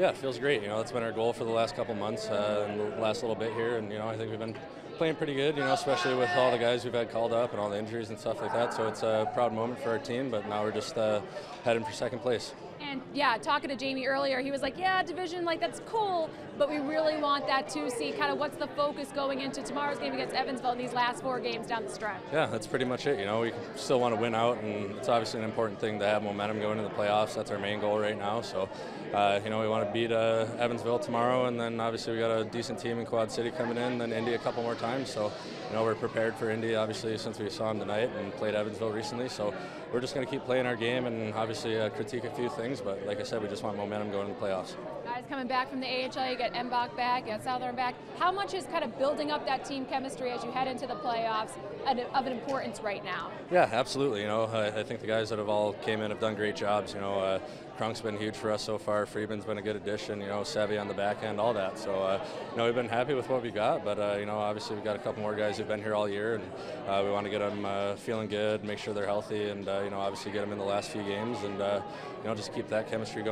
Yeah, it feels great. You know, that's been our goal for the last couple months uh, and the last little bit here. And, you know, I think we've been playing pretty good, you know, especially with all the guys we've had called up and all the injuries and stuff like that. So it's a proud moment for our team, but now we're just uh, heading for second place. And yeah, talking to Jamie earlier, he was like, yeah, division, like that's cool, but we really want that to see kind of what's the focus going into tomorrow's game against Evansville in these last four games down the stretch. Yeah, that's pretty much it. You know, we still want to win out, and it's obviously an important thing to have momentum going into the playoffs. That's our main goal right now. So, uh, you know, we want to beat uh, Evansville tomorrow, and then obviously we got a decent team in Quad City coming in, then Indy a couple more times. So, you know, we're prepared for Indy, obviously, since we saw them tonight and played Evansville recently. So, we're just going to keep playing our game and obviously uh, critique a few things. But like I said, we just want momentum going in the playoffs. Guys coming back from the AHL, you got Mbach back, you got Southern back. How much is kind of building up that team chemistry as you head into the playoffs of an importance right now? Yeah, absolutely. You know, I, I think the guys that have all came in have done great jobs. You know, uh, Crunk's been huge for us so far. Freeman's been a good addition. You know, Savvy on the back end, all that. So, uh, you know, we've been happy with what we got. But uh, you know, obviously we've got a couple more guys who've been here all year, and uh, we want to get them uh, feeling good, make sure they're healthy, and uh, you know, obviously get them in the last few games, and uh, you know, just keep that chemistry going.